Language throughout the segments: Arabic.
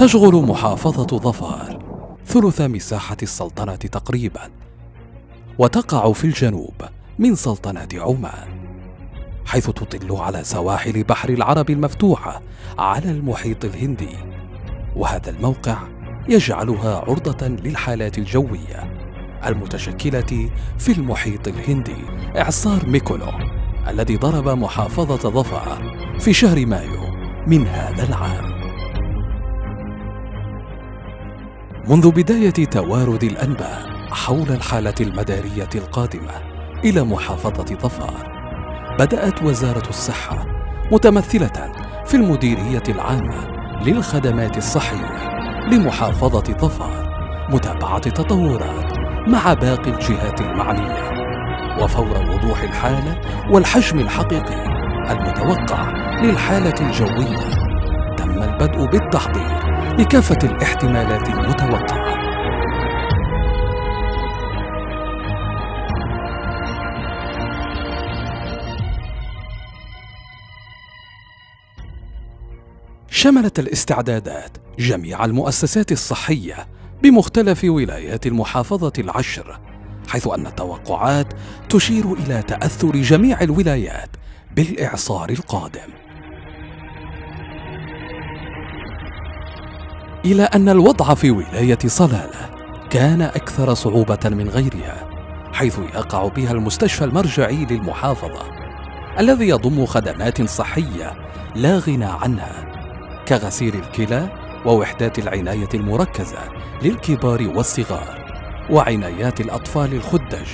تشغل محافظة ظفار ثلث مساحة السلطنة تقريبا وتقع في الجنوب من سلطنة عمان حيث تطل على سواحل بحر العرب المفتوحة على المحيط الهندي وهذا الموقع يجعلها عرضة للحالات الجوية المتشكلة في المحيط الهندي إعصار ميكونو الذي ضرب محافظة ظفار في شهر مايو من هذا العام. منذ بداية توارد الأنباء حول الحالة المدارية القادمة إلى محافظة ظفار بدأت وزارة الصحة متمثلة في المديرية العامة للخدمات الصحية لمحافظة ظفار متابعة التطورات مع باقي الجهات المعنية وفور وضوح الحالة والحجم الحقيقي المتوقع للحالة الجوية تم البدء بالتحضير لكافة الاحتمالات المتوقعة. شملت الاستعدادات جميع المؤسسات الصحية بمختلف ولايات المحافظة العشر حيث أن التوقعات تشير إلى تأثر جميع الولايات بالإعصار القادم. إلى أن الوضع في ولاية صلالة كان أكثر صعوبة من غيرها حيث يقع بها المستشفى المرجعي للمحافظة الذي يضم خدمات صحية لا غنى عنها كغسيل الكلى ووحدات العناية المركزة للكبار والصغار وعنايات الأطفال الخدج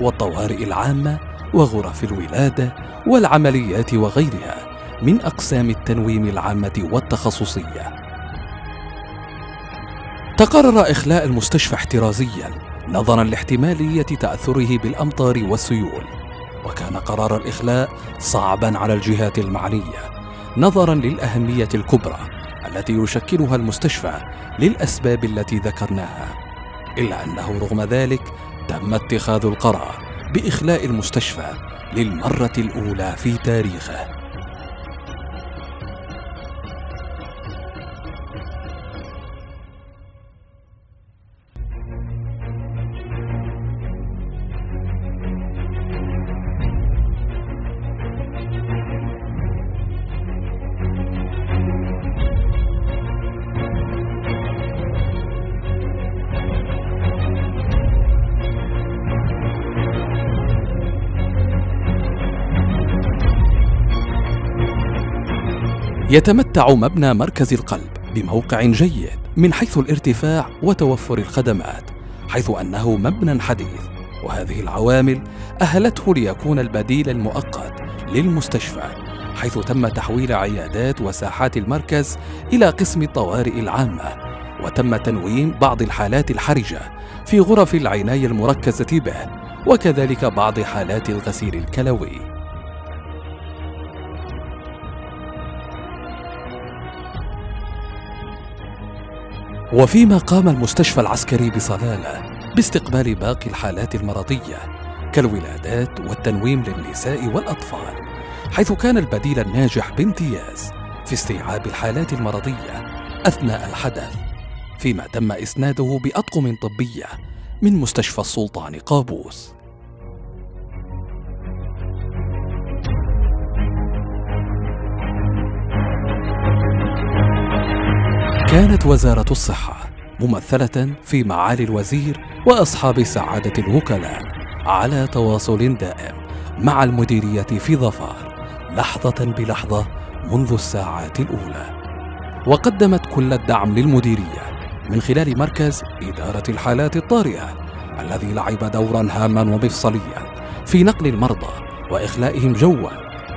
والطوارئ العامة وغرف الولادة والعمليات وغيرها من أقسام التنويم العامة والتخصصية. تقرر إخلاء المستشفى احترازيا نظرا لاحتمالية تأثره بالأمطار والسيول. وكان قرار الإخلاء صعبا على الجهات المعنية نظرا للأهمية الكبرى التي يشكلها المستشفى للأسباب التي ذكرناها. إلا أنه رغم ذلك تم اتخاذ القرار بإخلاء المستشفى للمرة الأولى في تاريخه. يتمتع مبنى مركز القلب بموقع جيد من حيث الارتفاع وتوفر الخدمات حيث أنه مبنى حديث وهذه العوامل أهلته ليكون البديل المؤقت للمستشفى حيث تم تحويل عيادات وساحات المركز إلى قسم الطوارئ العامة وتم تنويم بعض الحالات الحرجة في غرف العناية المركزة به وكذلك بعض حالات الغسيل الكلوي. وفيما قام المستشفى العسكري بصلالة باستقبال باقي الحالات المرضية كالولادات والتنويم للنساء والأطفال حيث كان البديل الناجح بامتياز في استيعاب الحالات المرضية أثناء الحدث فيما تم إسناده بأطقم طبية من مستشفى السلطان قابوس. كانت وزارة الصحة ممثلة في معالي الوزير وأصحاب سعادة الوكلاء على تواصل دائم مع المديرية في ظفار لحظة بلحظة منذ الساعات الأولى. وقدمت كل الدعم للمديرية من خلال مركز إدارة الحالات الطارئة الذي لعب دورا هاما ومفصليا في نقل المرضى وإخلائهم جوا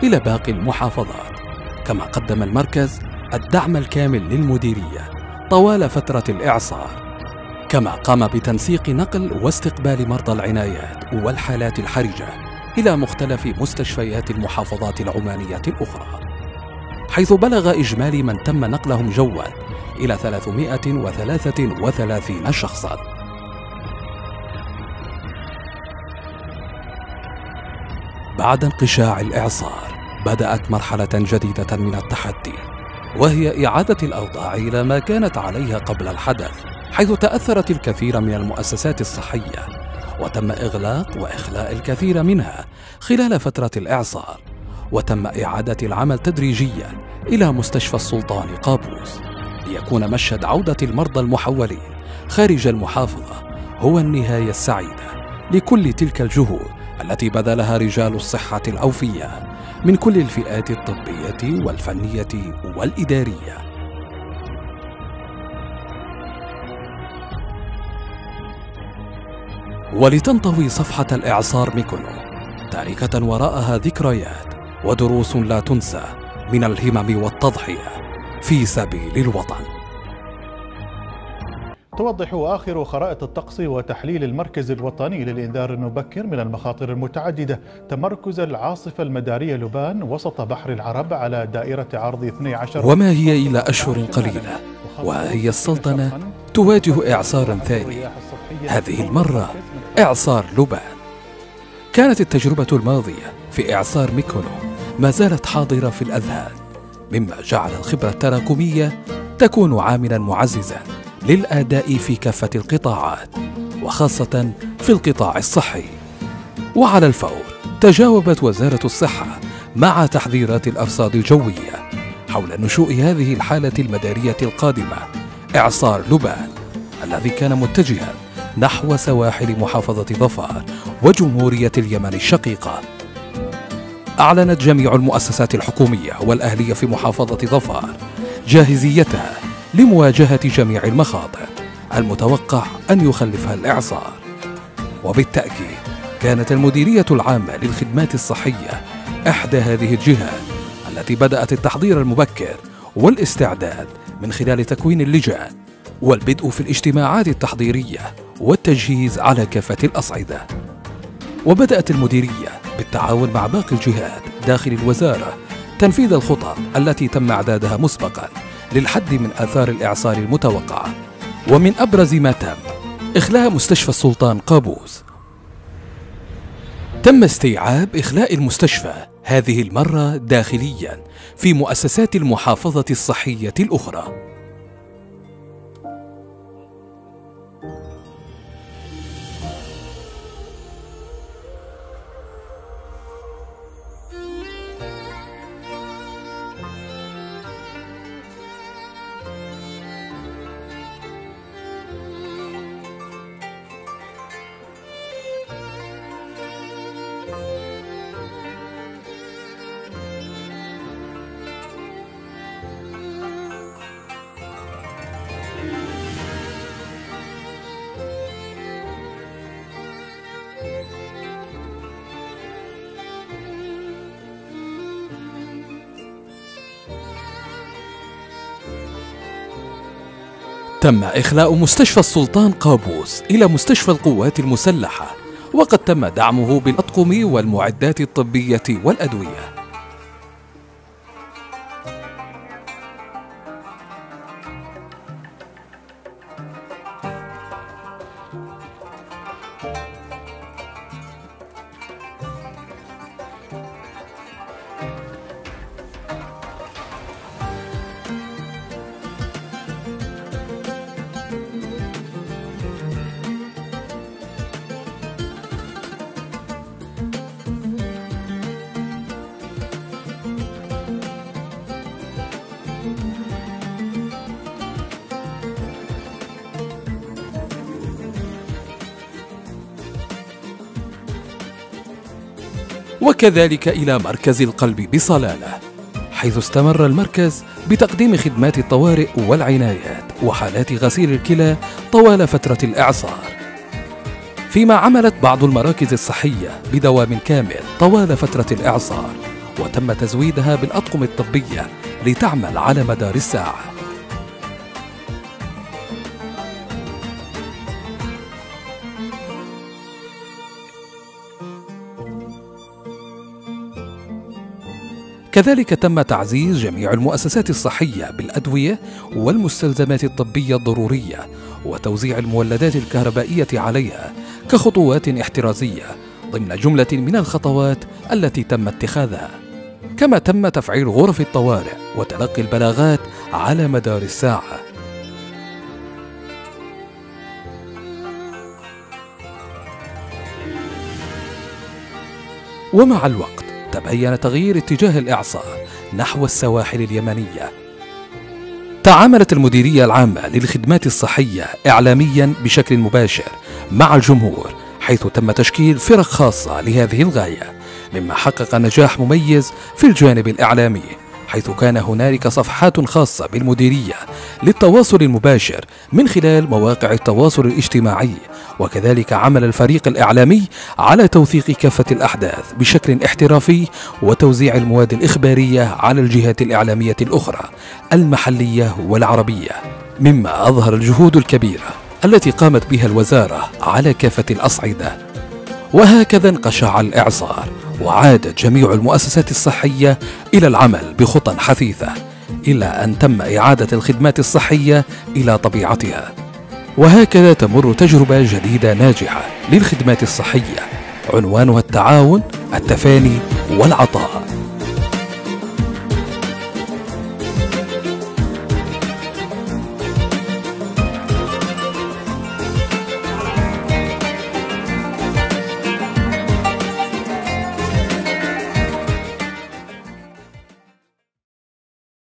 إلى باقي المحافظات. كما قدم المركز الدعم الكامل للمديرية طوال فترة الإعصار كما قام بتنسيق نقل واستقبال مرضى العنايات والحالات الحرجة إلى مختلف مستشفيات المحافظات العمانية الأخرى. حيث بلغ إجمالي من تم نقلهم جوا إلى 333 شخصاً. بعد انقشاع الإعصار بدأت مرحلة جديدة من التحدي. وهي إعادة الأوضاع إلى ما كانت عليها قبل الحدث حيث تأثرت الكثير من المؤسسات الصحية وتم إغلاق وإخلاء الكثير منها خلال فترة الإعصار وتم إعادة العمل تدريجيا إلى مستشفى السلطان قابوس ليكون مشهد عودة المرضى المحولين خارج المحافظة هو النهاية السعيدة لكل تلك الجهود التي بذلها رجال الصحة الأوفياء من كل الفئات الطبية والفنية والإدارية. ولتنطوي صفحة الإعصار ميكونو تاركة وراءها ذكريات ودروس لا تنسى من الهمم والتضحية في سبيل الوطن. توضح آخر خرائط الطقس وتحليل المركز الوطني للإنذار المبكر من المخاطر المتعددة. تمركز العاصفة المدارية لبان وسط بحر العرب على دائرة عرض 12 وما هي إلا أشهر قليلة؟ وهي السلطنة تواجه إعصارا ثاني. هذه المرة إعصار لبان. كانت التجربة الماضية في إعصار ميكونو ما زالت حاضرة في الأذهان مما جعل الخبرة التراكمية تكون عاملا معززا. للآداء في كافة القطاعات وخاصة في القطاع الصحي. وعلى الفور تجاوبت وزارة الصحة مع تحذيرات الأرصاد الجوية حول نشوء هذه الحالة المدارية القادمة. إعصار لبان الذي كان متجها نحو سواحل محافظة ظفار وجمهورية اليمن الشقيقة. أعلنت جميع المؤسسات الحكومية والأهلية في محافظة ظفار جاهزيتها لمواجهة جميع المخاطر المتوقع أن يخلفها الإعصار. وبالتأكيد كانت المديرية العامة للخدمات الصحية إحدى هذه الجهات التي بدأت التحضير المبكر والاستعداد من خلال تكوين اللجان والبدء في الاجتماعات التحضيرية والتجهيز على كافة الأصعدة. وبدأت المديرية بالتعاون مع باقي الجهات داخل الوزارة تنفيذ الخطط التي تم إعدادها مسبقاً. للحد من آثار الإعصار المتوقعة ومن أبرز ما تم إخلاء مستشفى السلطان قابوس. تم استيعاب إخلاء المستشفى هذه المرة داخليا في مؤسسات المحافظة الصحية الأخرى. تم إخلاء مستشفى السلطان قابوس إلى مستشفى القوات المسلحة وقد تم دعمه بالأطقم والمعدات الطبية والأدوية. وكذلك إلى مركز القلب بصلالة حيث استمر المركز بتقديم خدمات الطوارئ والعنايات وحالات غسيل الكلى طوال فترة الإعصار. فيما عملت بعض المراكز الصحية بدوام كامل طوال فترة الإعصار وتم تزويدها بالأطقم الطبية لتعمل على مدار الساعة. كذلك تم تعزيز جميع المؤسسات الصحية بالأدوية والمستلزمات الطبية الضرورية وتوزيع المولدات الكهربائية عليها كخطوات احترازية ضمن جملة من الخطوات التي تم اتخاذها. كما تم تفعيل غرف الطوارئ وتلقي البلاغات على مدار الساعة. ومع الوقت تبين تغيير اتجاه الإعصار نحو السواحل اليمنية. تعاملت المديرية العامة للخدمات الصحية إعلاميا بشكل مباشر مع الجمهور حيث تم تشكيل فرق خاصة لهذه الغاية مما حقق نجاح مميز في الجانب الإعلامي حيث كان هنالك صفحات خاصة بالمديرية للتواصل المباشر من خلال مواقع التواصل الاجتماعي وكذلك عمل الفريق الإعلامي على توثيق كافة الأحداث بشكل احترافي وتوزيع المواد الإخبارية على الجهات الإعلامية الأخرى المحلية والعربية مما أظهر الجهود الكبيرة التي قامت بها الوزارة على كافة الأصعدة. وهكذا انقشع الإعصار وعادت جميع المؤسسات الصحية إلى العمل بخطى حثيثة إلى أن تم إعادة الخدمات الصحية إلى طبيعتها. وهكذا تمر تجربة جديدة ناجحة للخدمات الصحية. عنوانها التعاون التفاني والعطاء.